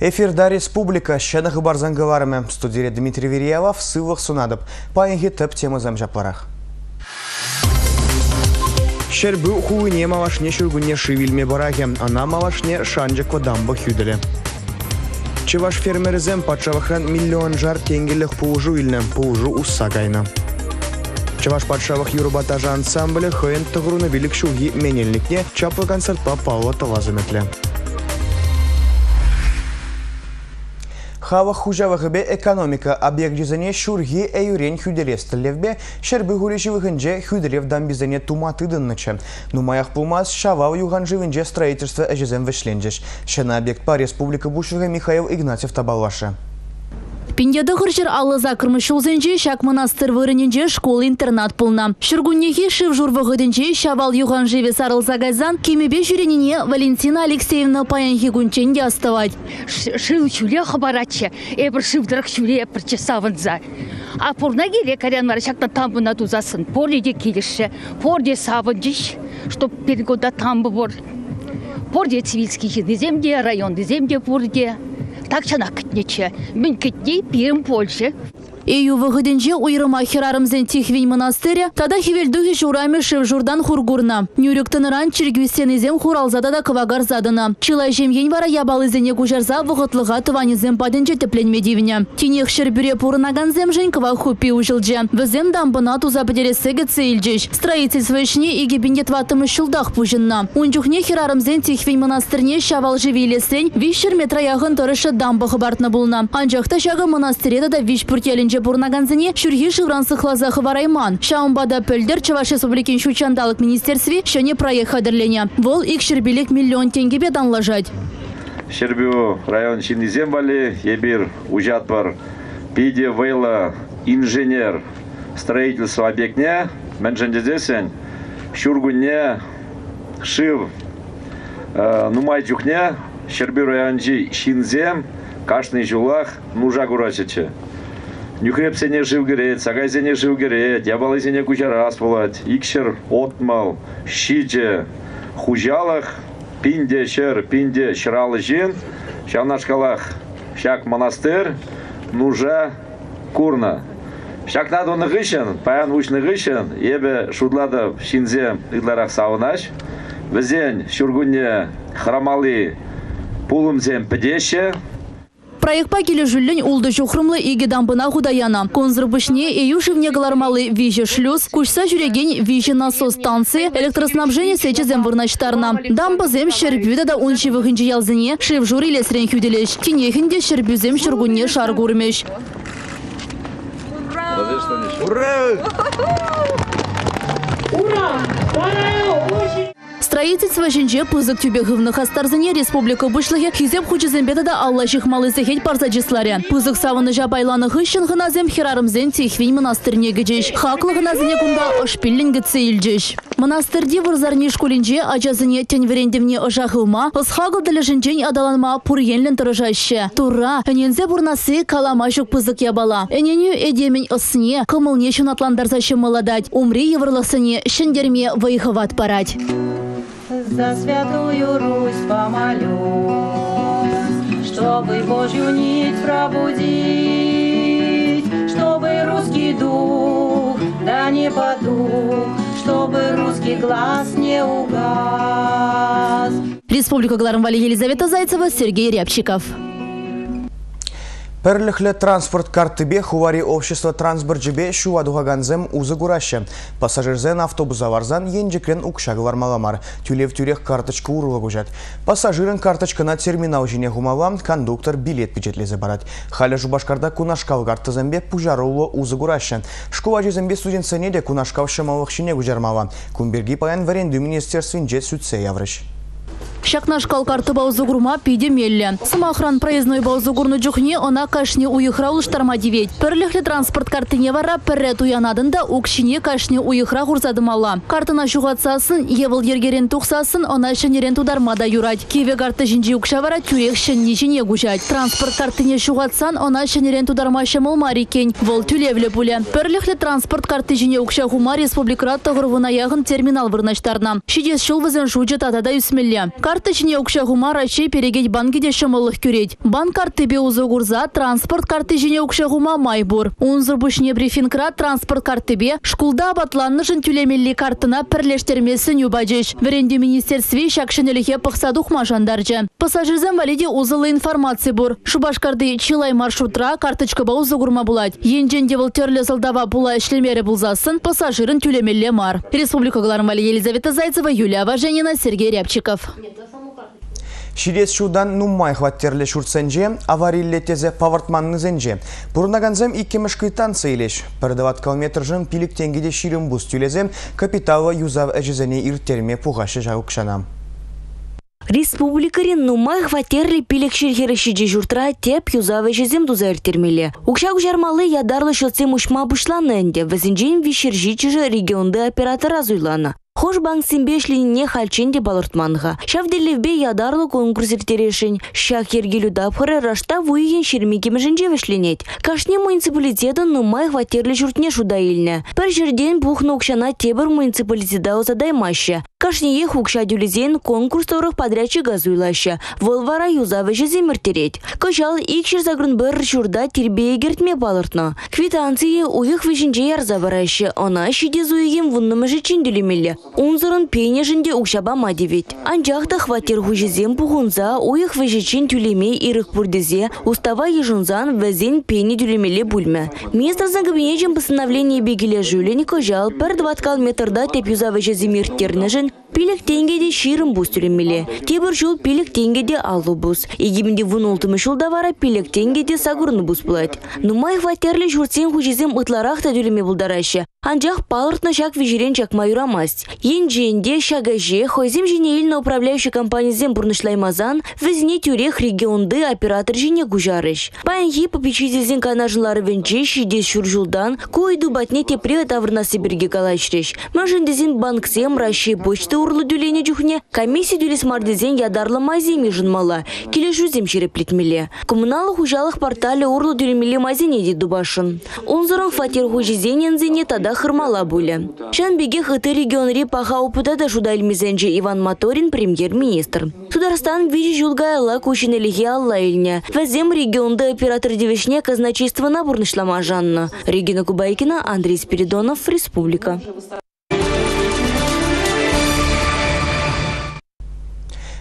Эфирда республика шәні ғыбарзан ғыварымы. Студия Дмитрий Вериявов сывық сунадып. Пайынғы тіп темызам жапларақ. Шәрбі хуыне мавашне шүргүне шивилме бараге, ана мавашне шанжық дамбы хюделі. Чываш фермерізем патшавахран миллион жар тенгелік пуужу илні, пуужу усса кайна. Чываш патшавах юрбатажа ансамблі хойын тұғыруны билік шуги менелікне чаплы концертпа Павла Талазыметлі. Хава хужавығыбе экономика объект жізіне шурги әйурен хүделестілевбе шәрбі хулешівігінже хүделев дамбизіне туматыдыннычы. Нумаяқ пулмаз шавау юған живінже строительство әжізен вішленжеш. Шәна объект па республика бушығы Михаил Игнатьев табалвашы. Пиндеді ғыржыр алыза кірмішулзенже шак монастыр вырыненже школ-интернат пулна. Шыргуннехи шив журвығыденже шавал юған живе сарылза гайзан кемебе жүреніне Валентина Алексеевна паянхи оставать. шил чуле хабарачы, эбір шивдырық чуле эбір чесавынза. А порна келе карян мара шакта тамбына тузасын. Порде келіші, порде савынжыш, чтоб перегода тамбы бор. Порде цивильский земде, район земде порде. Так чана кітнече. Мен кітней пирім Польши. Эю вғыденже уйрыма херарымзен тихвень монастыря, тада хивелдухи журами шив журдан хургурна. Нюрюктыныран чиргюстенізем хуралзада да кывагар задына. Чилай жемген вара ябалызене кужарза вғытлыға тыванезем паденче тепленмедивіне. Тинех шербюре пурынаган земжен кыва хупи ужылже. Візем дамбына туза бедересеге цейлжеш. Строительство ішне иге бинет ватымы шулдах пужынна. Унчухне херарымзен тихвень монастырне шавал живилесен, вишер метра яғын тұрышы дамбы хыбартны булна. Анжақта шағы монастыреда да виш пуртелінже бурнаганзыне шүрхи шыврансы хлазахы варайман. Шаумбада пөлдер Чаваш Республикин шучандалық министерстве шөне проект хадырлене. Вол ик шербелек миллион теңгебе данлажать. Шербю район Шинизем вали, ебир ужат бар. Пиде вейла инженер строительства объектне, менжендезесен, шургуне, шив, э, нумай чухне, Шербю районжи Шинзем, кашный жулах, нужа. Нюхрепсене жив керет, сагайзене жив керет, ябалызене кучарас болат, икшер отмал, шиже, хужалах, пинде шер, пинде шыралы жин, шанашкалах, шак монастыр, нужа курна. Шак надо гышен, паян ушны гышен, ебе шудлада шинзе ыдларах савынаш, візен шургуне храмалы пулымзем педеше, Проектпа келі жүлін улды жүхрымлы иге дамбына худаяна. Конзырбышне ею живне галармалы вижі шлюз, кушса жүреген вижі насос станции, электроснабжение сечі земвырнаштарна. Дамбы зем шербюда да унши вғынжы ялзыне шев жур илесрен хүделеш. Тинехінде шербюзем шыргунне шар көрмеш. Строительство пызык тюбе гывны хастарзыне республика бұшлығы хизеп хучызембеда да алла жихмалы зехет парзаджисларе. Пызык савыны жабайланы хыщын хыназем херарымзен тихвин монастырне. Хаклы хыназыне кунда ошпиллин гітсі илжеш. Монастырде вырзарни школинже ажазыне тенверендемне ожағылма, ысхагыл ділі жинжен адаланма пурьенлін тұрыжаще. Тура, әнензе бурнасы калама жүк пызык ябала. Әненю эдемень ысыне, кымылне шунатландарзашы мыладать. Умри еврлысыне, шындерме выйхыват парать. За святую Русь помолюсь, чтобы Божью нить пробудить, чтобы русский дух да не потух, чтобы русский глаз не угас. Республика Гларамвали Елизавета Зайцева, Сергей Рябчиков. Перліхлі транспорт картыбе хувари общество трансбірджібе шуадуғаганзем узы гурашы. Пассажирзен автобуса варзан енжіклен ұқшағы вармаламар. Тюлев тюрех карточка урылы бұжат. Пассажирын карточкана терминал жіне хумала, кондуктор билет бюджетлезе барат. Халя жубашкарда кунашкал картызембе пужарулы узы шамалық шине гужармала. Кумберги паян. Шакнаш калкарты баузы гурма пиде мелле. Самохран проездной баузы гурны джухне она кашне уйхра улыштарма девет. Перлехле транспорт картыне вара перрет уянадында укшине кашне уйхра гурзадымала. Картына жуғатсасын, евыл ергерен тухсасын, она шенерен тудармада юрать. Кеве карты жинжи укша вара тюрек шенне жине гужать. Транспорт картыне жуғатсан, она шенерен тударма шамыл марикен. Вол тюлевле пуле. Перлехле транспорт карты жине укша хума республикра тағырвына яғын терминал вырнаштарна. Шидес шул візен жуджет атада үсмелле. Карты жіне укшагума рачи перегет банкиде шымылық күрет. Банк карты бе гурза, транспорт карты жіне укшагума майбур. Унзыр бушне брифингра транспорт карты бе шкулда абатланны жын тюлемелли картына пірлештермесін юбаджиш. Веренде министерстве шакшынеліге пықсадух жандаржы. Пассажирзен валиде узылы информация бур. Шубашкарды чилай маршрутра карточка ба узы гурма булать. Енженде был терлі зылдава була ішлемері булзасын пассажирын тюлемелле мар. Республика Елизавета Зайцева, Юлия Важенина, Сергей Рябчиков. Ширес шудан нуммай хваттерле шуртсенже, аварилле тезе павартманны зенже. Пурнаганзем иккемеш квитанция илеш. Пірдават километр жын пилік тенгеде ширим бус тюлезем капиталы юзав әжізене иртерме пуғашы жағықшанам. Республикарин нумай хватерлі пилек шерхерішіде жұртра теп юзавы жезем дуза иртермелі. Укшак жармалы ядарлы шылцем ушма бұшланы әнде, візінжен вишержичіжі регионды оператор азуйланы. Хош банк симбешлине хальченде балыртманға. Шавделевбе ядарлы конкурс иртерешін. Шак ергелю дапхыры рашта вуйген шермекемежін жевешленет. Кашне муниципалитетін нумай хватерлі жұртне шуда елні. Бір жерден бұхны укшана тебір муниципалитета озадаймашы. Кашнее хукша дюлезен конкурс торых подрядчик газуйлашы. Волвара юзавы жеземіртерет. Кышал икшер загрын бір журда тербее гертме балыртны. Квитанции уйық ярза барашы. Она шиде зуйген вуннымыжы чинділемелі. Унзырын пейне жінде укшаба мадевет. Анжақта хватер хужезем пухунза уйық вишічин тюлемей ирық бурдезе устава ежунзан вәзен пейне тюлемелі бульме. Министрзан кабинетен постановление бегеле жюлен кожал пір 20 метрда теп юзавы жеземіртерні жын Пилік тенгеде ширым бус түлемелі. Тебір жол пилік тенгеде алу бус. Егемінде вун олтымы жылда вара пилік тенгеде сагурны бус булать. Нумай хватерлі журтсен хужезем ытларақ та түлеме булдарашы. Анжақ палыртны шак вежерен чакма юрамасть. Ен женде шагаже хойзем жене илна управляющий компаниязем бурнышлаймазан візіне тюрех регионды оператор жене гужарыш. Паянхи попечительзен канажылары венче шидес шуржулдан койду батне тепре таврна сибирге калачреш. Мажындезен банксем Россия почты урлы дүлене жүхне комиссия дүлес мардезен ядарлы маземе жынмала. Келешу земшері плетмеле. Коммуналы хужалық порталі урлы дүлемеле мазене дейді башын. Онзырын фатир хужезенен зене тада хырмала буле. Шанбеге хыты регионри паха опытада жудайлмезенже Иван Моторин премьер-министр. Сударстан вижи жулгайла кучинелиге алла илне. Вазем регионда оператор девишне казначейство набурнышлама жанна. Регина Кубайкина, Андрей Спиридонов, Республика.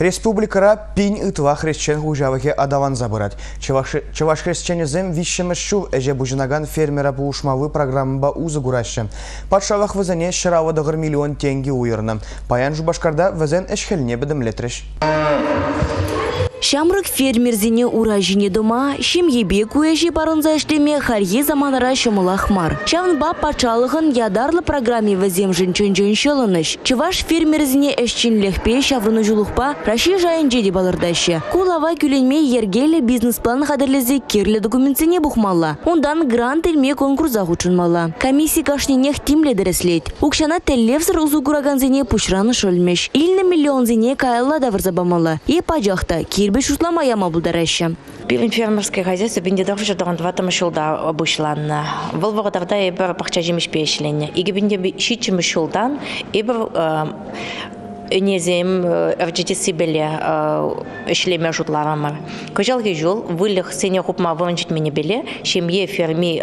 Республикара пинь ытва хрещен хужавыхе адаван забырат. Чеваш хрещенезем вишшемеш шу эже бужинаган фермера буушмавы программаба узы гураща. Патшалах вазане шыравадығыр миллион тенге уйырны. Паян жубашкарда вазен эшхелне бідімлетреш. Шамрык фермерзіне ура жіне дома, шим ебе куяжи барынза ішлеме харье заманара шымылах мар. Шавн ба пачалығын ядарлы программе вазем жынчын жын шылыныш. Чываш фермерзіне әшчін лехпе шаврыны жулықпа раши жайын жеде балырдашы. Кулава күленме ергелі бизнес-план қадырлезе керлі документсіне бұхмалла. Ондан грант ilme конкурса хучынмалла. Комиссия кашненех тимле дәреслет. Укшана теллевсір узу гураганзіне пушраны шөлмеш. Илні миллион зіне кайылла давыр забамалла. И пажақта кирбе шутлама яма бұлдарашы. Бирин фермерское хозяйство бинде дагы жырдаган ватым шулда бушланна. Вол вагытарда эбер бакча жемиш бешленне. Иге бинде шичим шулдан эбер өнезем РЖТ Сибеле эшлеме жутларамар. Кожалги жол вылых сене хупма вончит мене беле, шемье ферми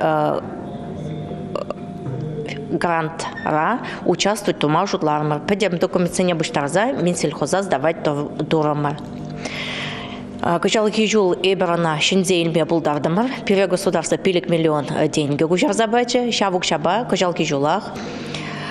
грантра участвует тума жутлармар. Педем документсене буштарза, мин сельхоза сдавать дурамар. Кычал кижул эбрана шинзейн бе булдардымыр. Пире государство пилик миллион деньги гужар забача, шавук шаба, кычал кижулах.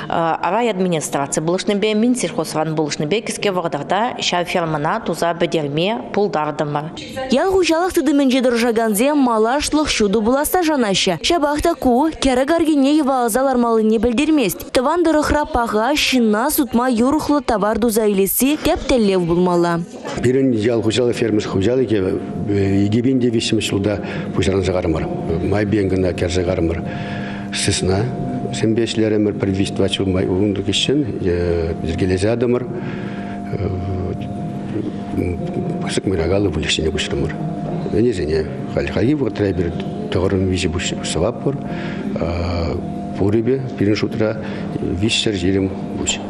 Арай администрация булышныбе, мин сельхозран булышныбе, киске вағдарда ша фермана туза бедерме пулдардымыр. Ял хужалық тыдымынже дұржаганзе малашлық шуду буласа жанашы. Шабақта ку, кәрі гаргене евалзалар малыне білдермест. Тыван дұрықра паға шынна сутма юрухлы товар дуза илесі теп теллев булмала. Бирин ял хужалы фермер хужалы ке егебенде весім жылда хужаран жағарымыр. Май бенгіна кер жағарымыр. Сысна, сенбешлерімір предвиства чулмай уынды кешін, зіргелезе адамыр. Пасык мирагалы бүлішіне күшірімір. Әне зене, халі вғытырай бір тұғырын визи бұшсалап бұр. Пурыбе, бірін шутыра, виссер жерім бұшы.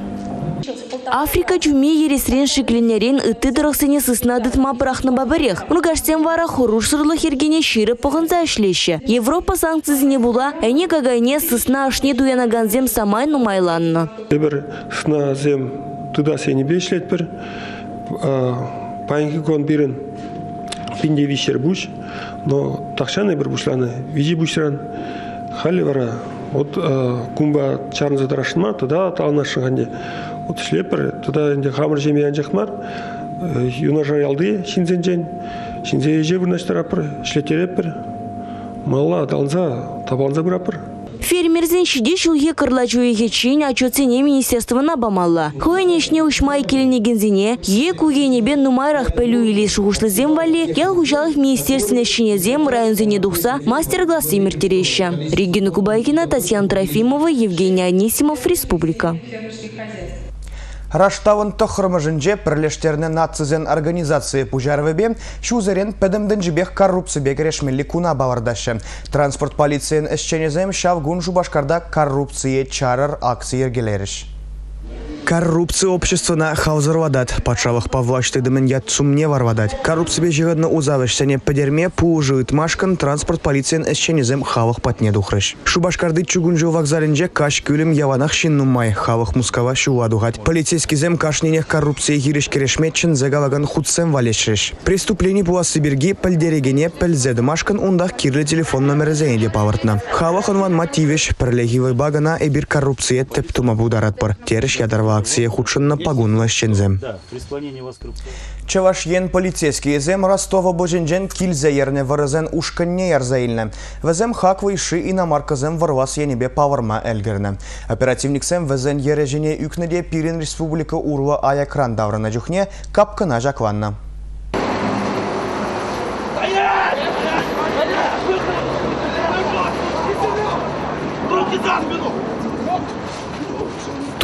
Африка чуми ересрен шикленерен ытты дырықсыне сысна дытма брахны бабырех. Унгашсен вара хуруш сырлы хергене ширы пығынза ішлеші. Европа санкцизіне була, әне гагайне сысна ашне дуянаганзем самай нумайланны. Бір сына зем туда сені бешлет бір пайынки кон бірін пинде вишер буш, но тақшаны бір бушланы вижи бушран хали вара вот кумба чарын задрашма туда шыганде вот шлепер туда инде хамыр жемеян жақмар юнажар алды шинзенжен шинзе еже бір наштарапыр шлетерепір малла талнза табанза бірапыр Фермерзен шиде шулге кырла жуеге чин ачоцене министерствына бамалла. Койнешне ушмай келінегензіне, е кугенебен нумайрах пәлю или шуғышлы зем вали, ял хужалық министерствіне шинезем районзене духса мастер-классы мертереща. Регина Кубайкина, Татьяна Трофимова, Евгений Анисимов, Республика. Раштавын тұқырмыжынже бірлештеріне нацизен организации пужарвебе шузерен пәдімдің жібек коррупция бекерешмелі куна бавардашы. Транспорт полициян әшченезем шавгун жубашкарда коррупция чарыр акция ергелеріш. Коррупция обществына хаузыр вадат. Патшалық павлашты дымын ят сумне варвадат. Коррупция жығыдны узавышсене педерме пуужы ытмашкан транспорт полициян әсченезем халық патне духрыш. Шубашкарды чугунжу вокзалінже каш күлім яванах шиннумай. Халық мускава шуа духат. Полицейскизем кашненех коррупция хириш керешметчен загалаган худсем валешреш. Преступление буа Сибирги пәлдерегене пәлзедімашкан ундах кирлі телефон де павартна. Халық онван мотивеш пірлегивай багана эбир коррупция тептума бударат бар. Тереш ядарва акция худшынна пагунла щензем. Чаваш ен полицейский зем Ростова боженжен килзе ерне вырызен ушканне ярзаилне. Везем хак вайши иномарказем варвас енебе паварма элгерне. Оперативниксем везен ережене юкнеде пирин республика урла аякран даврана жухне капкана жакванна.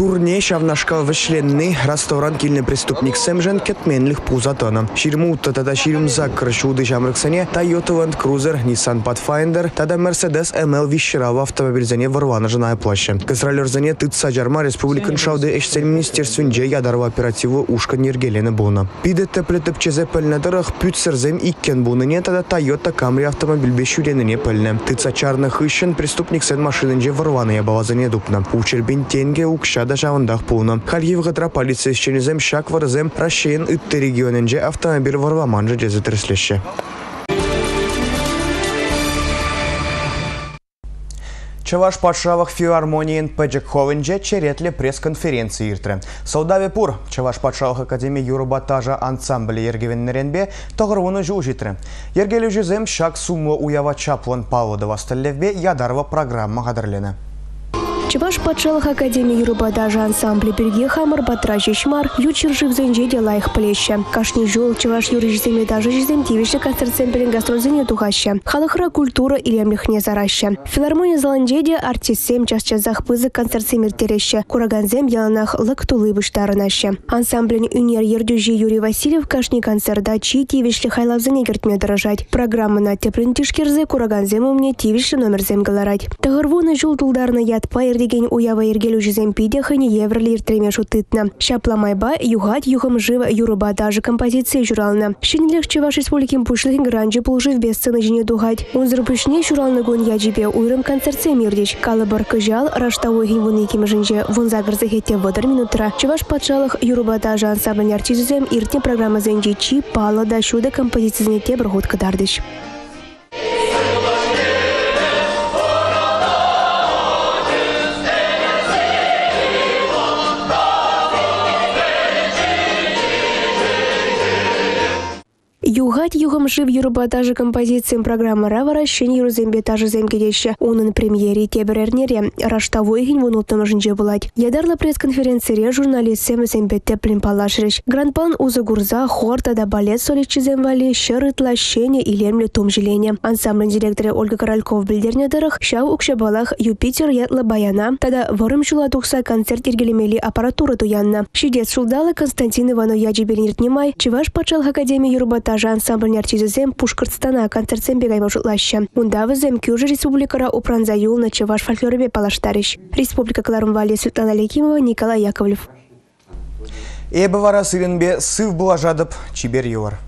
Турне шавнашка вышленный ресторан килне преступник сэмжен кетменлих пузатона. Ширму тада ширм закр шуды жамрыксане Toyota Land Cruiser, Nissan Pathfinder, тада Mercedes ML вишерава автомобильзане варвана жена плаща. Касралерзане тыт саджарма республикан шауды эшсен министерствинже ядарва оперативы ушка нергелене буна. Пиде теплетіп чезе пөлнедырық пүтсерзем иккен буныне тада Toyota Camry автомобиль бешюреніне пөлне. Тыт сачарны хыщен преступник сен машинынже варвана ябавазане дупна. Учербин тенге укша да жавындах пулна. Харьев гатра полиция щенезем шак варзем Рашен ытты регионенже автомобиль варваманжа дезе треслеще. Чаваш патшавах филармониян пэджек ховенже черетле пресс-конференции иртре. Саудаве пур, Чаваш патшавах академия юрубатажа ансамбле ергевеннеренбе тоғырвуны жу житре. Ергелі жүзем шак сумы уява чаплан павлодова стеллевбе ядарва программа қадырлене. Чеваш патшалық академия Юрубадажы ансамблі бірге хамыр батра жешмар, ючер живзенже де лайық плеща. Кашни жол Чеваш юры жеземе даже жезем тивеші концертсен білін гастрользене тухаща. Халықра культура илемліхне зараща. Филармония Зеландеде артистсем часча захпызы концертсем иртереща. Кураганзем яланах лык тулы быштарынаща. Ансамблін үнер ердюжи Юрий Васильев кашни концерда чи тивешлі хайлавзене кертме дырыжать. Программына теплін тишкерзе кураганзем умне тивешлі номерзем галарать. Тағырвуны жол тулдарны ятпа деген уява ергелу жүзем пиде хыне еврлі иртреме шутытна. Шапламайба югат юхам жива юруба даже композиция журална. Шинелех Чеваш республикин пушлых гранжи пулжив без сцены жіне дугать. Унзыр пушне журалны гон яджибе уйрым концертсе мирдич. Калабар кыжал раштавой хин вуны ким жинже вунза гырзахете водыр минутра. Чеваш патшалых юруба даже ансамбль артизузем иртне программа зенджи чи пала да шуда композиция те біргут кадардыш. Югат югам жив юруба даже композициям программы Равара шен юрузембе тажы земгедеща. Унын премьере теберернере раштавой хин вунутным жинже булать. Ядарла пресс-конференцире журналист сем зембе теплин палашрыш. Грандпан уза гурза хорта да балет соличи земвали шырытла шене и лемле том жилене. Ансамбль директоры Ольга Корольков билдерне дырых шау укшабалах Юпитер ятла баяна. Тада варым жула тухса концерт ергелемели аппаратура туянна. Шидец шулдалы Константин Иванов яджибелин иртнемай. Чеваш патшал академия юрбата Тажа ансамбль артизизем Пушкыртстана концертсем бегай мажутлаща. Унда візем кюжи республикара упранза юлна чеваш фольклорбе палаштарищ. Республика Кларумвали Светлана Лекимова, Николай Яковлев. Эбі вара сырынбе сыв бұла жадып, чибер юар.